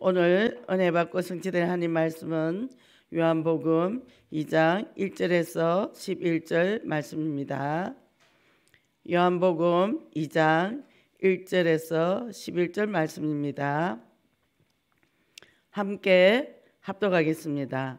오늘 은혜 받고 성취된 하나님 말씀은 요한복음 2장 1절에서 11절 말씀입니다. 요한복음 2장 1절에서 11절 말씀입니다. 함께 합독하겠습니다.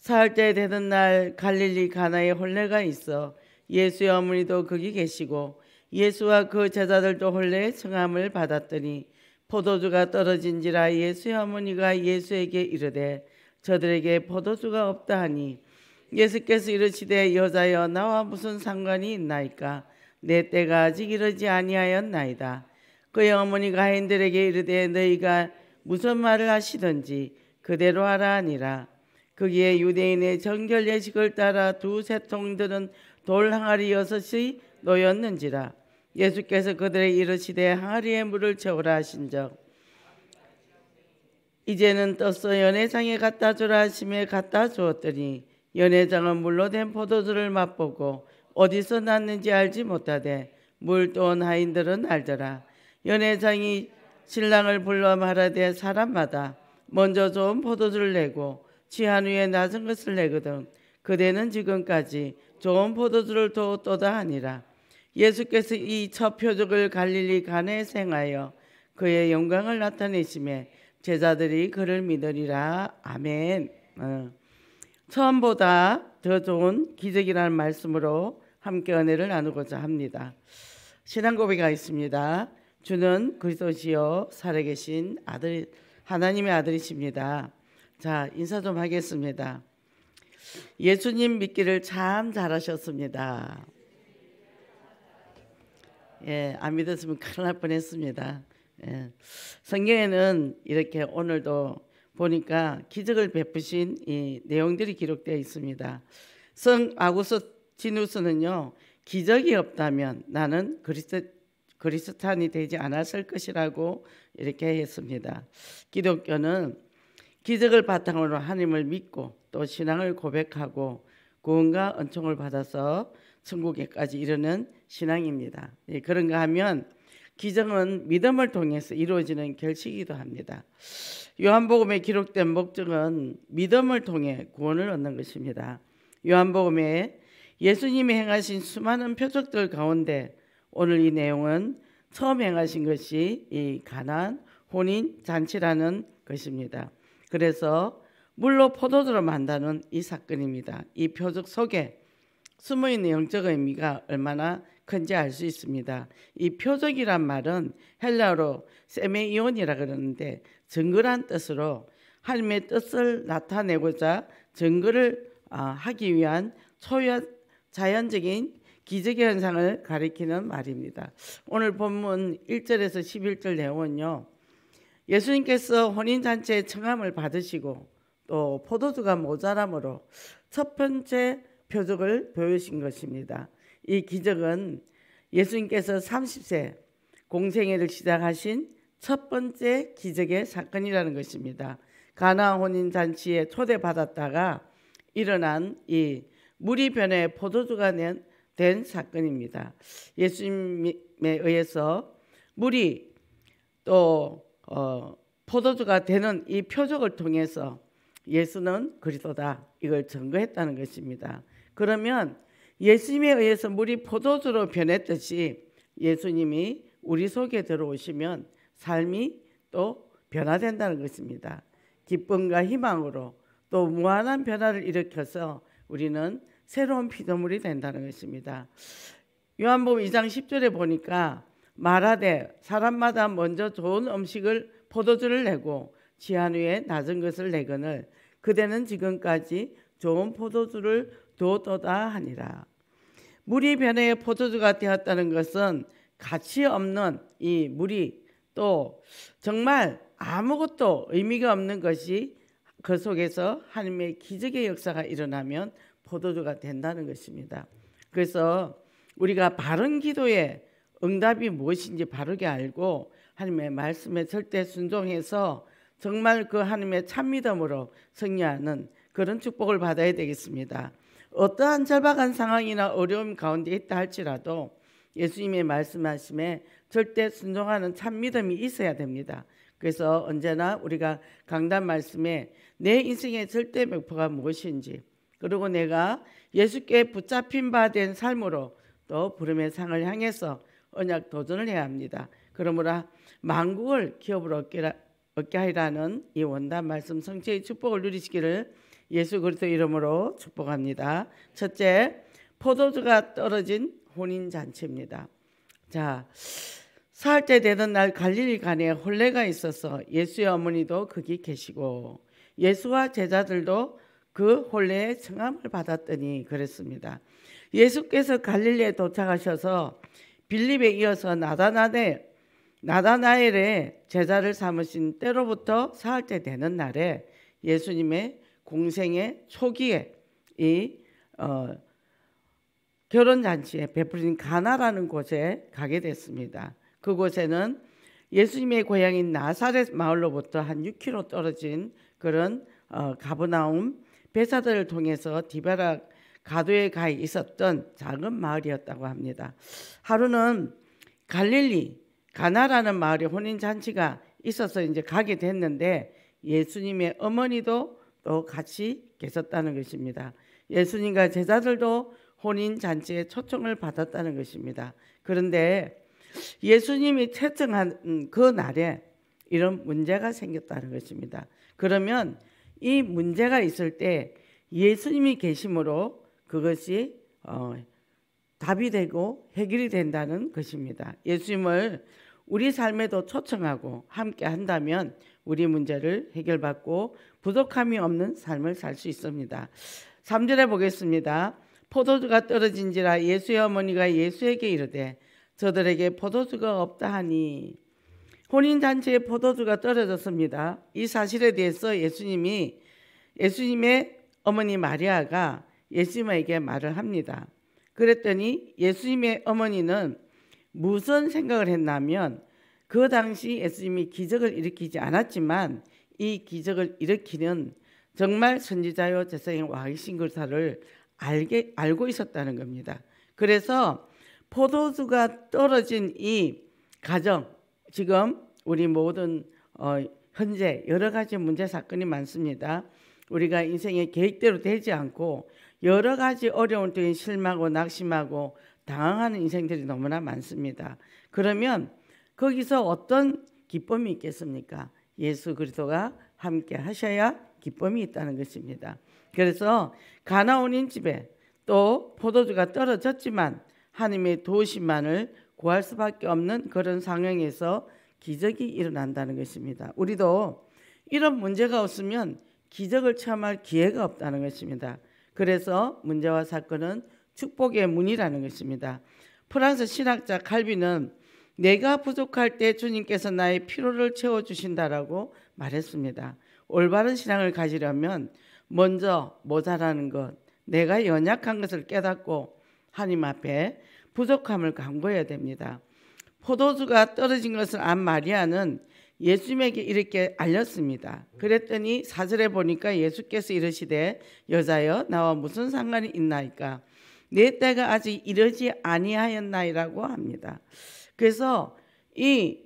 사흘째 되던 날 갈릴리 가나에 혼례가 있어 예수의 어머니도 거기 계시고 예수와 그 제자들도 혼례의 청함을 받았더니 포도주가 떨어진지라 예수의 어머니가 예수에게 이르되 저들에게 포도주가 없다 하니 예수께서 이르시되 여자여 나와 무슨 상관이 있나이까? 내 때가 아직 이르지 아니하였나이다. 그의 어머니가 하인들에게 이르되 너희가 무슨 말을 하시든지 그대로 하라 하니라. 거기에 유대인의 정결 예식을 따라 두 세 통들은 돌 항아리 여섯이 놓였는지라 예수께서 그들의 이르시되 항아리에 물을 채우라 하신적. 이제는 떠서 연회장에 갖다 주라 하심에 갖다 주었더니 연회장은 물로 된 포도주를 맛보고 어디서 났는지 알지 못하되 물떠온 하인들은 알더라. 연회장이 신랑을 불러 말하되 사람마다 먼저 좋은 포도주를 내고 취한 후에 낮은 것을 내거든 그대는 지금까지 좋은 포도주를 두었도다 하니라 예수께서 이 첫 표적을 갈릴리 가나에 생하여 그의 영광을 나타내심에 제자들이 그를 믿으리라. 아멘. 어. 처음보다 더 좋은 기적이라는 말씀으로 함께 은혜를 나누고자 합니다. 신앙 고백가 있습니다. 주는 그리스도시요 살아계신 아들 하나님의 아들이십니다. 자 인사 좀 하겠습니다. 예수님 믿기를 참 잘하셨습니다. 예, 안 믿었으면 큰일 날 뻔했습니다. 예. 성경에는 이렇게 오늘도 보니까 기적을 베푸신 이 내용들이 기록되어 있습니다. 성 아구스티누스는요 기적이 없다면 나는 그리스 그리스탄이 되지 않았을 것이라고 이렇게 했습니다. 기독교는 기적을 바탕으로 하나님을 믿고 또 신앙을 고백하고 구원과 은총을 받아서 천국에까지 이르는 신앙입니다. 예, 그런가 하면 기적은 믿음을 통해서 이루어지는 결실이기도 합니다. 요한복음에 기록된 목적은 믿음을 통해 구원을 얻는 것입니다. 요한복음에 예수님이 행하신 수많은 표적들 가운데 오늘 이 내용은 처음 행하신 것이 이 가난 혼인 잔치라는 것입니다. 그래서 물로 포도주로 만다는 이 사건입니다. 이 표적 속에 숨어 있는 영적 의미가 얼마나 큰지 알 수 있습니다. 이 표적이란 말은 헬라어로 세메이온이라 그러는데 증거란 뜻으로 하나님의 뜻을 나타내고자 증거를 아, 하기 위한 초유 자연적인 기적의 현상을 가리키는 말입니다. 오늘 본문 1절에서 11절 내용은요. 예수님께서 혼인잔치의 청함을 받으시고 또 포도주가 모자람으로 첫 번째 표적을 보여신 것입니다. 이 기적은 예수님께서 30세 공생애를 시작하신 첫 번째 기적의 사건이라는 것입니다. 가나 혼인 잔치에 초대받았다가 일어난 이 물이 변해 포도주가 된 사건입니다. 예수님에 의해서 물이 또 어, 포도주가 되는 이 표적을 통해서 예수는 그리스도다 이걸 증거했다는 것입니다. 그러면 예수님에 의해서 물이 포도주로 변했듯이 예수님이 우리 속에 들어오시면 삶이 또 변화된다는 것입니다. 기쁨과 희망으로 또 무한한 변화를 일으켜서 우리는 새로운 피조물이 된다는 것입니다. 요한복음 2장 10절에 보니까 말하되 사람마다 먼저 좋은 음식을 포도주를 내고 지한 후에 낮은 것을 내거늘 그대는 지금까지 좋은 포도주를 두었도다 하니라. 물이 변해 포도주가 되었다는 것은 가치 없는 이 물이 또 정말 아무것도 의미가 없는 것이 그 속에서 하나님의 기적의 역사가 일어나면 포도주가 된다는 것입니다. 그래서 우리가 바른 기도에 응답이 무엇인지 바르게 알고 하나님의 말씀에 절대 순종해서 정말 그 하나님의 참믿음으로 승리하는 그런 축복을 받아야 되겠습니다. 어떠한 절박한 상황이나 어려움 가운데 있다 할지라도 예수님의 말씀하심에 절대 순종하는 참 믿음이 있어야 됩니다. 그래서 언제나 우리가 강단 말씀에 내 인생의 절대 목표가 무엇인지 그리고 내가 예수께 붙잡힌 바 된 삶으로 또 부름의 상을 향해서 언약 도전을 해야 합니다. 그러므로 만국을 기업으로 얻게, 하라는 이 원단 말씀 성취의 축복을 누리시기를 예수 그리스도 이름으로 축복합니다. 첫째, 포도주가 떨어진 혼인 잔치입니다. 자, 사흘 때 되던 날 갈릴리 간에 혼례가 있어서 예수의 어머니도 거기 계시고 예수와 제자들도 그 혼례에 청함을 받았더니 그랬습니다. 예수께서 갈릴리에 도착하셔서 빌립에 이어서 나다나데 나다나엘의 제자를 삼으신 때로부터 사흘 때 되는 날에 예수님의 공생의 초기에 이 어, 결혼 잔치에 베풀린 가나라는 곳에 가게 됐습니다. 그곳에는 예수님의 고향인 나사렛 마을로부터 한 6km 떨어진 그런 어, 가브나움 배사들을 통해서 디바락 가도에 가 있었던 작은 마을이었다고 합니다. 하루는 갈릴리 가나라는 마을에 혼인 잔치가 있어서 이제 가게 됐는데 예수님의 어머니도 또 같이 계셨다는 것입니다. 예수님과 제자들도 혼인 잔치에 초청을 받았다는 것입니다. 그런데 예수님이 채청한 그 날에 이런 문제가 생겼다는 것입니다. 그러면 이 문제가 있을 때 예수님이 계심으로 그것이 어, 답이 되고 해결이 된다는 것입니다. 예수님을 우리 삶에도 초청하고 함께 한다면 우리 문제를 해결받고 부족함이 없는 삶을 살 수 있습니다. 3절에 보겠습니다. 포도주가 떨어진지라 예수의 어머니가 예수에게 이르되 저들에게 포도주가 없다 하니 혼인 잔치에 포도주가 떨어졌습니다. 이 사실에 대해서 예수님이 예수님의 어머니 마리아가 예수님에게 말을 합니다. 그랬더니 예수님의 어머니는 무슨 생각을 했냐면 그 당시 예수님이 기적을 일으키지 않았지만 이 기적을 일으키는 정말 선지자요 제사의 왕이신 것을 알게 알고 있었다는 겁니다. 그래서 포도주가 떨어진 이 가정 지금 우리 모든 어, 현재 여러 가지 문제 사건이 많습니다. 우리가 인생의 계획대로 되지 않고 여러 가지 어려운 때에 실망하고 낙심하고 당황하는 인생들이 너무나 많습니다. 그러면 거기서 어떤 기쁨이 있겠습니까? 예수 그리스도가 함께 하셔야 기쁨이 있다는 것입니다. 그래서 가나온인 집에 또 포도주가 떨어졌지만 하나님의 도우심만을 구할 수밖에 없는 그런 상황에서 기적이 일어난다는 것입니다. 우리도 이런 문제가 없으면 기적을 체험할 기회가 없다는 것입니다. 그래서 문제와 사건은 축복의 문이라는 것입니다. 프랑스 신학자 칼빈은 내가 부족할 때 주님께서 나의 필요를 채워 주신다라고 말했습니다. 올바른 신앙을 가지려면 먼저 모자라는 것, 내가 연약한 것을 깨닫고 하나님 앞에 부족함을 강구해야 됩니다. 포도주가 떨어진 것을 안 마리아는 예수님에게 이렇게 알렸습니다. 그랬더니 사절에 보니까 예수께서 이르시되 여자여 나와 무슨 상관이 있나이까 내 때가 아직 이르지 아니하였나이라고 합니다. 그래서 이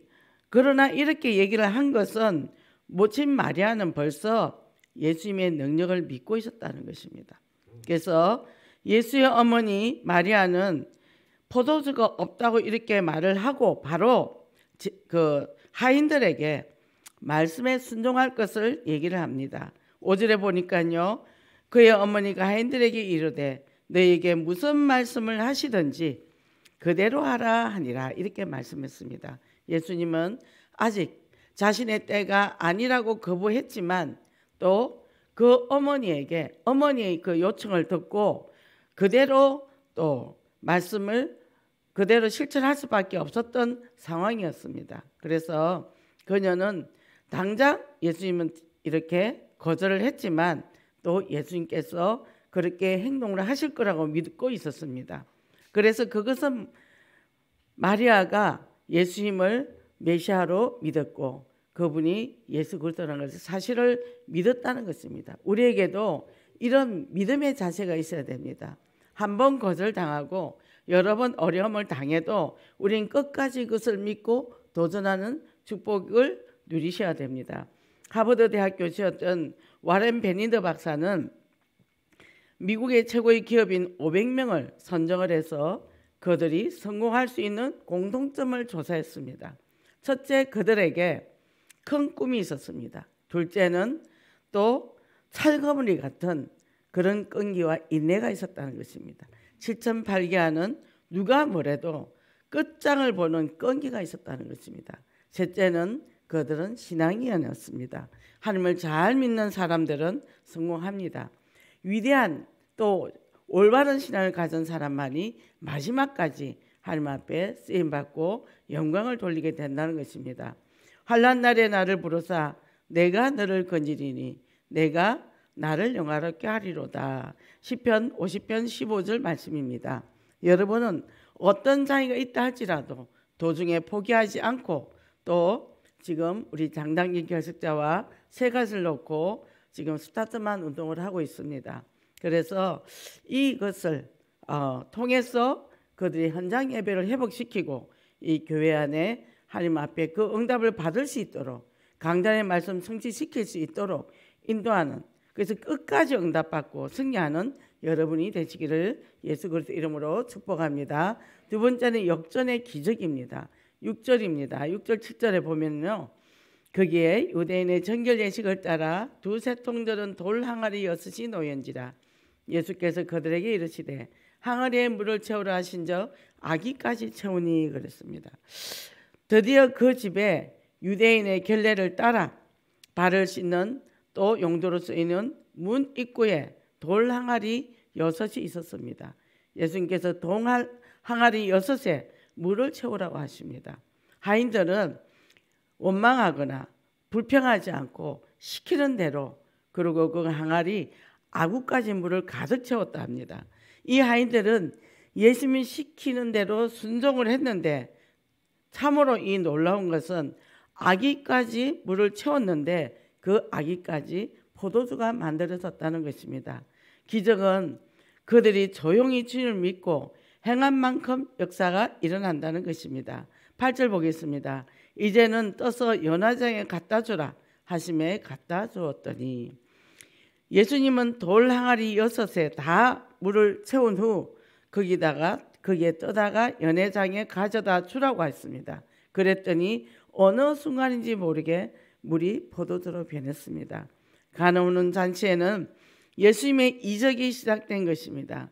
그러나 이렇게 얘기를 한 것은 모친 마리아는 벌써 예수님의 능력을 믿고 있었다는 것입니다. 그래서 예수의 어머니 마리아는 포도주가 없다고 이렇게 말을 하고 바로 그 하인들에게 말씀에 순종할 것을 얘기를 합니다. 5절에 보니까요. 그의 어머니가 하인들에게 이르되 너에게 무슨 말씀을 하시든지 그대로 하라 하니라 이렇게 말씀했습니다. 예수님은 아직 자신의 때가 아니라고 거부했지만 또 그 어머니에게 어머니의 그 요청을 듣고 그대로 또 말씀을 그대로 실천할 수밖에 없었던 상황이었습니다. 그래서 그녀는 당장 예수님은 이렇게 거절을 했지만 또 예수님께서 그렇게 행동을 하실 거라고 믿고 있었습니다. 그래서 그것은 마리아가 예수님을 메시아로 믿었고 그분이 예수 그리스도라는 것을 사실을 믿었다는 것입니다. 우리에게도 이런 믿음의 자세가 있어야 됩니다. 한 번 거절당하고 여러 번 어려움을 당해도 우린 끝까지 그것을 믿고 도전하는 축복을 누리셔야 됩니다. 하버드 대학 교수였던 와렌 베니더 박사는 미국의 최고의 기업인 500명을 선정을 해서 그들이 성공할 수 있는 공통점을 조사했습니다. 첫째, 그들에게 큰 꿈이 있었습니다. 둘째는 또 찰거머리 같은 그런 끈기와 인내가 있었다는 것입니다. 7,800개하는 누가 뭐래도 끝장을 보는 끈기가 있었다는 것입니다. 셋째는 그들은 신앙이었습니다. 하나님을 잘 믿는 사람들은 성공합니다. 위대한 또 올바른 신앙을 가진 사람만이 마지막까지 하나님 앞에 쓰임 받고 영광을 돌리게 된다는 것입니다. 환란 날에 나를 부르사 내가 너를 건지리니 내가 나를 영화롭게 하리로다. 시편 50편 15절 말씀입니다. 여러분은 어떤 장애가 있다 할지라도 도중에 포기하지 않고 또 지금 우리 장단기 결석자와 세 가지를 놓고 지금 스타트만 운동을 하고 있습니다. 그래서 이것을 어, 통해서 그들이 현장 예배를 회복시키고 이 교회 안에 하나님 앞에 그 응답을 받을 수 있도록 강단의 말씀 성취시킬 수 있도록 인도하는 그래서 끝까지 응답받고 승리하는 여러분이 되시기를 예수 그리스도 이름으로 축복합니다. 두 번째는 역전의 기적입니다. 6절입니다. 6절 7절에 보면요. 거기에 유대인의 정결 예식을 따라 두세 통들은 돌 항아리 여섯이 놓연지라 예수께서 그들에게 이르시되 항아리에 물을 채우라 하신적 아기까지 채우니 그랬습니다. 드디어 그 집에 유대인의 결례를 따라 발을 씻는 또 용도로 쓰이는 문 입구에 돌 항아리 여섯이 있었습니다. 예수님께서 동할 항아리 여섯에 물을 채우라고 하십니다. 하인들은 원망하거나 불평하지 않고 시키는 대로 그리고 그 항아리 아구까지 물을 가득 채웠다 합니다. 이 하인들은 예수님이 시키는 대로 순종을 했는데 참으로 이 놀라운 것은 아기까지 물을 채웠는데 그 아기까지 포도주가 만들어졌다는 것입니다. 기적은 그들이 조용히 주님을 믿고 행한 만큼 역사가 일어난다는 것입니다. 8절 보겠습니다. 이제는 떠서 연화장에 갖다 주라 하심에 갖다 주었더니 예수님은 돌 항아리 여섯에 다 물을 채운 후 거기다가 거기에 떠다가 연회장에 가져다 주라고 했습니다. 그랬더니 어느 순간인지 모르게 물이 포도주로 변했습니다. 가나오는 잔치에는 예수님의 이적이 시작된 것입니다.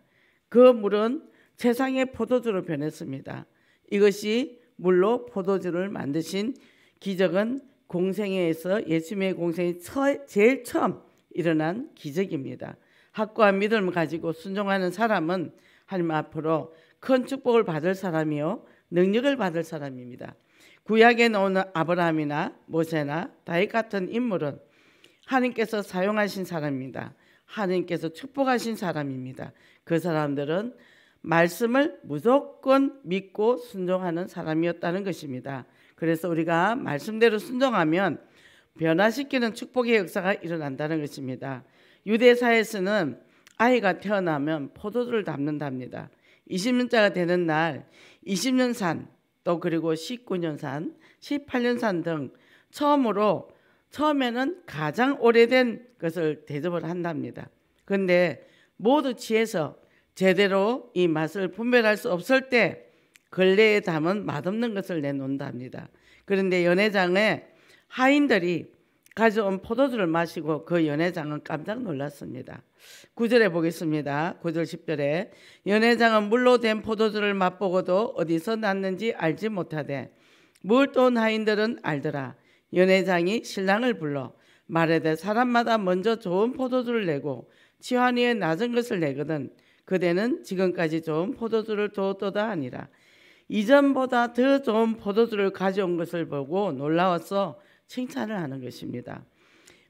그 물은 세상의 포도주로 변했습니다. 이것이 물로 포도주를 만드신 기적은 공생애에서 예수님의 공생이 제일 처음 일어난 기적입니다. 학과 믿음을 가지고 순종하는 사람은 하나님 앞으로 큰 축복을 받을 사람이요 능력을 받을 사람입니다. 구약에 나오는 아브라함이나 모세나 다윗 같은 인물은 하나님께서 사용하신 사람입니다. 하나님께서 축복하신 사람입니다. 그 사람들은 말씀을 무조건 믿고 순종하는 사람이었다는 것입니다. 그래서 우리가 말씀대로 순종하면 변화시키는 축복의 역사가 일어난다는 것입니다. 유대사에서는 아이가 태어나면 포도주를 담는답니다. 20년짜가 되는 날 20년 산, 또 그리고 19년 산, 18년 산 등 처음으로 처음에는 가장 오래된 것을 대접을 한답니다. 그런데 모두 취해서 제대로 이 맛을 분별할 수 없을 때 걸레에 담은 맛없는 것을 내놓는답니다. 그런데 연회장에 하인들이 가져온 포도주를 마시고 그 연회장은 깜짝 놀랐습니다. 9절에 보겠습니다. 9절 10절에 연회장은 물로 된 포도주를 맛보고도 어디서 났는지 알지 못하되 물돈 하인들은 알더라. 연회장이 신랑을 불러 말하되 사람마다 먼저 좋은 포도주를 내고 치환위에 낮은 것을 내거든 그대는 지금까지 좋은 포도주를 두었도다 아니라 이전보다 더 좋은 포도주를 가져온 것을 보고 놀라워서 칭찬을 하는 것입니다.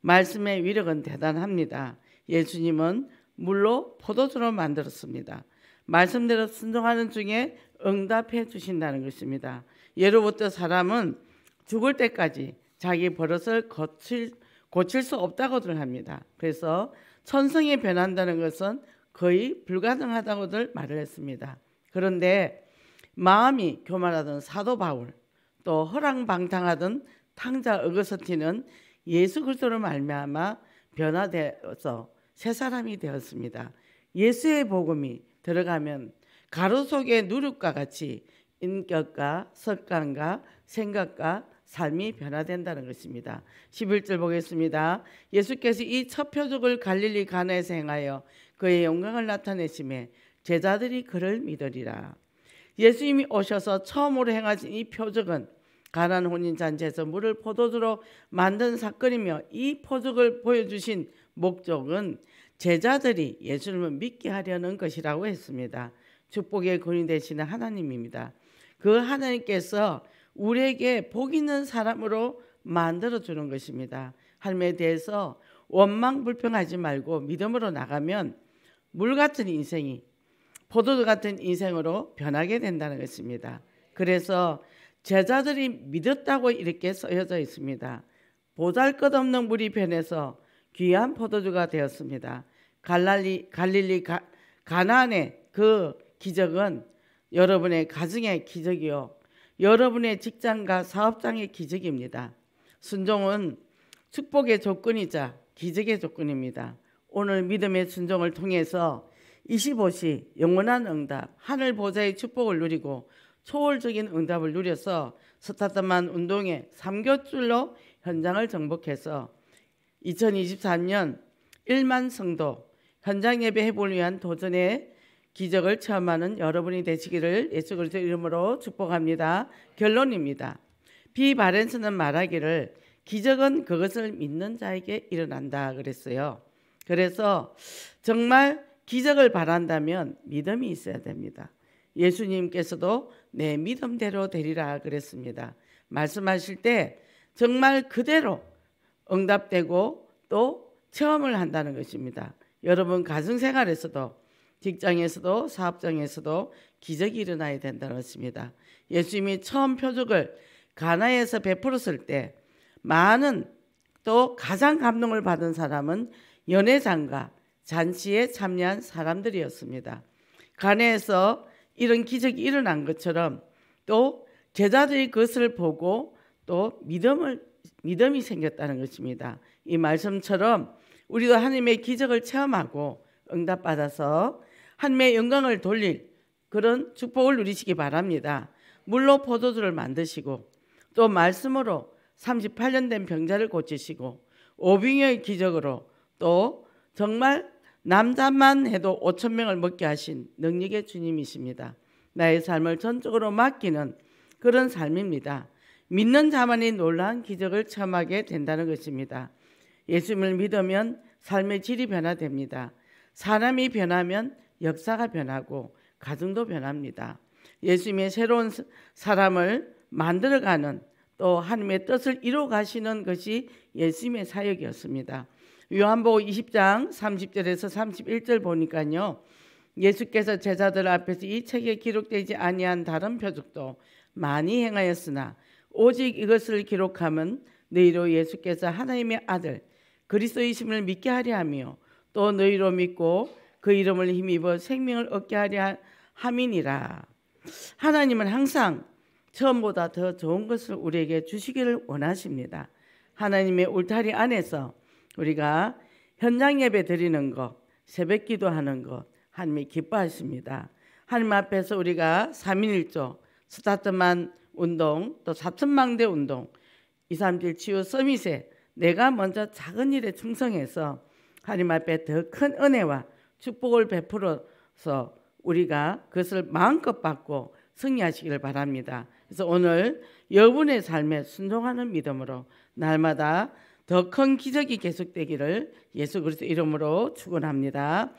말씀의 위력은 대단합니다. 예수님은 물로 포도주로 만들었습니다. 말씀대로 순종하는 중에 응답해 주신다는 것입니다. 예로부터 사람은 죽을 때까지 자기 버릇을 고칠, 고칠 수 없다고들 합니다. 그래서 천성이 변한다는 것은 거의 불가능하다고들 말을 했습니다. 그런데 마음이 교만하던 사도 바울 또 허랑방탕하던 탕자 어거스틴은 예수 그리스도로 말미암아 변화되어서 새 사람이 되었습니다. 예수의 복음이 들어가면 가루 속의 누룩과 같이 인격과 석관과 생각과 삶이 변화된다는 것입니다. 11절 보겠습니다. 예수께서 이 첫 표적을 갈릴리 가나에서 행하여 그의 영광을 나타내심에 제자들이 그를 믿으리라. 예수님이 오셔서 처음으로 행하신 이 표적은 가난 혼인 잔치에서 물을 포도주로 만든 사건이며 이 표적을 보여주신 목적은 제자들이 예수님을 믿게 하려는 것이라고 했습니다. 축복의 근이 되시는 하나님입니다. 그 하나님께서 우리에게 복 있는 사람으로 만들어 주는 것입니다. 삶에 대해서 원망 불평하지 말고 믿음으로 나가면 물 같은 인생이 포도주 같은 인생으로 변하게 된다는 것입니다. 그래서 제자들이 믿었다고 이렇게 쓰여져 있습니다. 보잘것없는 물이 변해서 귀한 포도주가 되었습니다. 갈랄리, 갈릴리 가, 가나안의 그 기적은 여러분의 가정의 기적이요. 여러분의 직장과 사업장의 기적입니다. 순종은 축복의 조건이자 기적의 조건입니다. 오늘 믿음의 순종을 통해서 25시 영원한 응답, 하늘 보좌의 축복을 누리고 초월적인 응답을 누려서 스타트만 운동의 3교줄로 현장을 정복해서 2023년 1만 성도 현장 예배 해볼 위한 도전의 기적을 체험하는 여러분이 되시기를 예수 그리스도 이름으로 축복합니다. 결론입니다. 비바렌스는 말하기를 기적은 그것을 믿는 자에게 일어난다 그랬어요. 그래서 정말 기적을 바란다면 믿음이 있어야 됩니다. 예수님께서도 내 믿음대로 되리라 그랬습니다. 말씀하실 때 정말 그대로 응답되고 또 체험을 한다는 것입니다. 여러분 가정 생활에서도 직장에서도 사업장에서도 기적이 일어나야 된다는 것입니다. 예수님이 처음 표적을 가나에서 베풀었을 때 많은 또 가장 감동을 받은 사람은 연회장과 잔치에 참여한 사람들이었습니다. 가나에서 이런 기적이 일어난 것처럼 또 제자들이 그것을 보고 또 믿음을 믿음이 생겼다는 것입니다. 이 말씀처럼 우리도 하나님의 기적을 체험하고 응답받아서 하나님의 영광을 돌릴 그런 축복을 누리시기 바랍니다. 물로 포도주를 만드시고 또 말씀으로 38년 된 병자를 고치시고 오병의 기적으로 또 정말 남자만 해도 5천 명을 먹게 하신 능력의 주님이십니다. 나의 삶을 전적으로 맡기는 그런 삶입니다. 믿는 자만이 놀라운 기적을 체험하게 된다는 것입니다. 예수님을 믿으면 삶의 질이 변화됩니다. 사람이 변하면 역사가 변하고 가정도 변합니다. 예수님의 새로운 사람을 만들어가는 또 하나님의 뜻을 이루어 가시는 것이 예수님의 사역이었습니다. 요한복음 20장 30절에서 31절 보니까요. 예수께서 제자들 앞에서 이 책에 기록되지 아니한 다른 표적도 많이 행하였으나 오직 이것을 기록함은 너희로 예수께서 하나님의 아들 그리스도이심을 믿게 하려 하며 또 너희로 믿고 그 이름을 힘입어 생명을 얻게 하려 함이니라. 하나님은 항상 처음보다 더 좋은 것을 우리에게 주시기를 원하십니다. 하나님의 울타리 안에서 우리가 현장 예배 드리는 것, 새벽 기도하는 것, 하나님이 기뻐하십니다. 하나님 앞에서 우리가 3인1조 스타트만 운동, 또 사천망대 운동, 2, 3, 7 치유 서밋에 내가 먼저 작은 일에 충성해서 하나님 앞에 더 큰 은혜와 축복을 베풀어서 우리가 그것을 마음껏 받고 승리하시기를 바랍니다. 그래서 오늘 여러분의 삶에 순종하는 믿음으로 날마다 더 큰 기적이 계속되기를 예수 그리스도 이름으로 축원합니다.